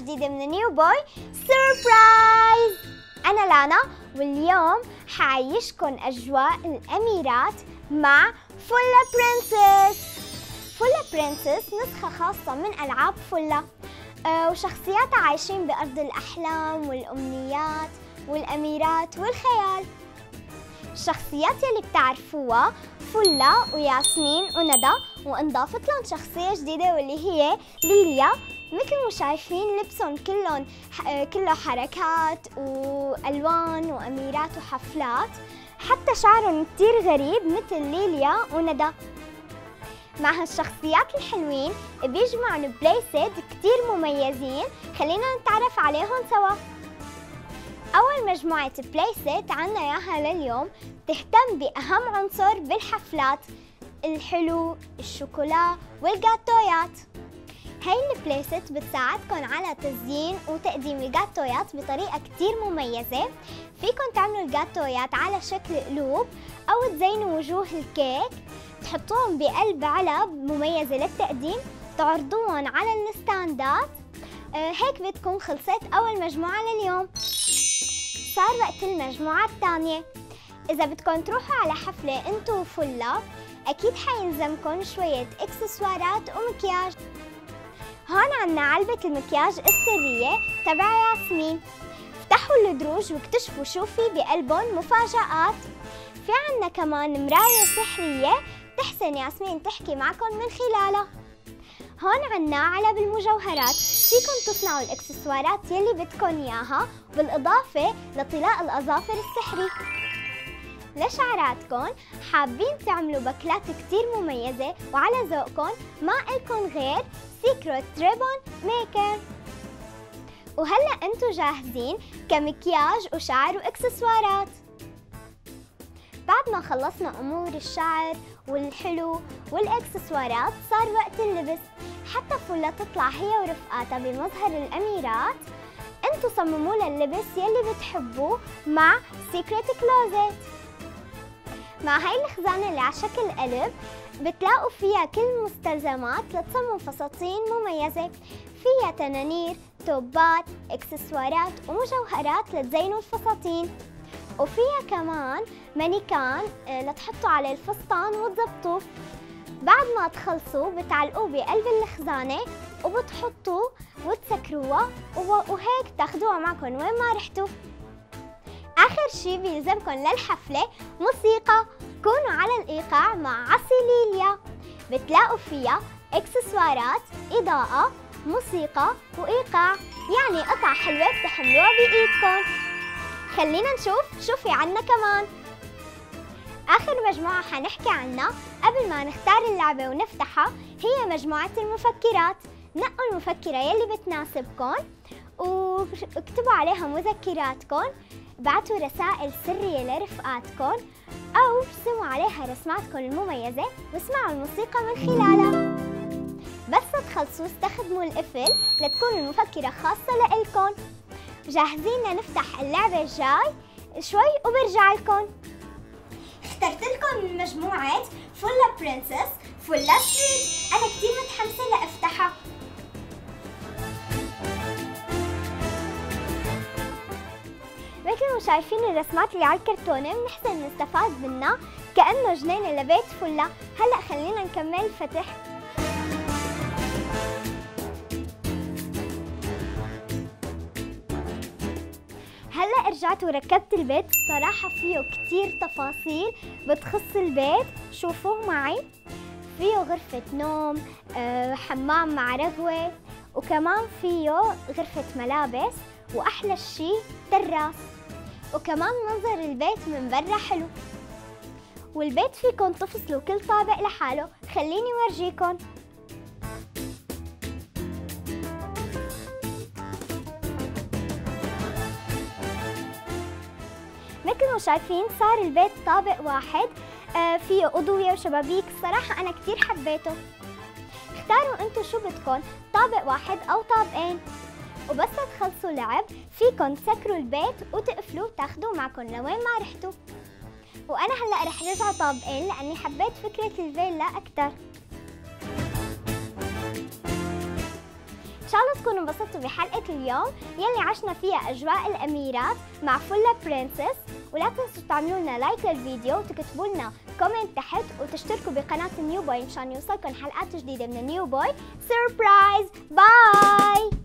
جديدة من نيو بوي surprise أنا لانا واليوم حعيشكن أجواء الأميرات مع فولا برنسس. فولا برنسس نسخة خاصة من ألعاب فولا. أه وشخصياتها عايشين بأرض الأحلام والأمنيات والأميرات والخيال. الشخصيات يلي بتعرفوها فلا وياسمين وندى وإنضافت لهم شخصية جديدة واللي هي ليليا مثل ما شايفين لبسهم كلهم كله حركات وألوان وأميرات وحفلات. حتى شعرهم كثير غريب مثل ليليا وندى مع هالشخصيات الحلوين بيجمعوا play set كثير مميزين. خلينا نتعرف عليهم سوا. أول مجموعة play set عنا إياها لليوم تهتم بأهم عنصر بالحفلات الحلو الشوكولا والجاتويات. هاي ال play set بتساعدكم على تزيين وتقديم الجاتويات بطريقة كتير مميزة. فيكم تعملوا الجاتويات على شكل قلوب أو تزينوا وجوه الكيك. تحطوهم بقلب علب مميزة للتقديم. تعرضوهم على الستاندات آه هيك بتكون خلصت أول مجموعة لليوم. صار وقت المجموعة الثانية. إذا بدكم تروحوا على حفلة انتو وفلا أكيد حيلزمكم شوية إكسسوارات ومكياج. هون عنا علبة المكياج السرية تبع ياسمين. افتحوا الدروج واكتشفوا شو في بقلبهم مفاجآت. في عنا كمان مراية سحرية تحسن ياسمين تحكي معكم من خلالها. هون عنا علب المجوهرات. فيكم تصنعوا الإكسسوارات يلي بدكم إياها بالإضافة لطلاء الأظافر السحري. لشعراتكم حابين تعملوا بكلات كتير مميزة وعلى ذوقكم ما إلكن غير secret ribbon maker وهلأ انتو جاهزين كمكياج وشعر وإكسسوارات. بعد ما خلصنا أمور الشعر والحلو والإكسسوارات صار وقت اللبس. حتى فولا تطلع هي ورفقاتها بمظهر الأميرات. انتو صمموا لها اللبس يلي بتحبوه مع secret closet مع هاي الخزانة اللي على شكل قلب بتلاقوا فيها كل المستلزمات لتصمم فساتين مميزة. فيها تنانير توبات إكسسوارات ومجوهرات لتزينوا الفساتين وفيها كمان مانيكان آه، لتحطوا على الفستان وتظبطوه. بعد ما تخلصوا بتعلقوه بقلب الخزانة وبتحطوه وتسكروها وهيك تاخدوها معكم وين ما رحتوا. آخر شي بيلزمكم للحفلة موسيقى. كونوا على الإيقاع مع عصي ليليا. بتلاقوا فيها إكسسوارات إضاءة موسيقى وإيقاع. يعني قطع حلوة بتحملوها بإيدكم. خلينا نشوف شو في عنا كمان. آخر مجموعة حنحكي عنها. قبل ما نختار اللعبة ونفتحها هي مجموعة المفكرات. نقوا المفكرة يلي بتناسبكم. واكتبوا عليها مذكراتكم بعتوا رسائل سرية لرفقاتكم أو ارسموا عليها رسماتكم المميزة واسمعوا الموسيقى من خلالها. بس تخلصوا استخدموا القفل لتكون المفكرة خاصة لإلكم. جاهزين لنفتح اللعبة الجاي؟ شوي وبرجع لكم. اخترت لكم من مجموعة فولا برنسس فولا ستريت أنا كتير متحمسة لأفتحها. شايفين الرسمات اللي على الكرتونة بنحسن نستفاد منها كأنه جنينة لبيت فلة. هلأ خلينا نكمل فتح هلا رجعت وركبت البيت. صراحة فيه كتير تفاصيل بتخص البيت. شوفوه معي. فيه غرفة نوم آه، حمام مع رغوة وكمان فيه غرفة ملابس. وأحلى شي تراس. وكمان منظر البيت من برا حلو. والبيت فيكن تفصلوا كل طابق لحاله. خليني ورجيكم مثل ما شايفين صار البيت طابق واحد. آه، فيه أضوية وشبابيك. صراحة أنا كتير حبيته. اختاروا انتو شو بدكن طابق واحد أو طابقين وبس تخلصوا لعب فيكن تسكروا البيت وتقفلوا تاخدوه معكم لوين ما رحتوا. وأنا هلأ رح رجع طابقين لأني حبيت فكرة الفيلا أكتر. شاء الله تكونوا انبسطتوا بحلقة اليوم. يلي عشنا فيها أجواء الأميرات مع فولا برنسس. ولا تنسوا تعملوا لنا like للفيديو وتكتبوا لنا comment تحت وتشتركوا بقناة نيو بوي مشان يوصلكم حلقات جديدة من نيو بوي surprise bye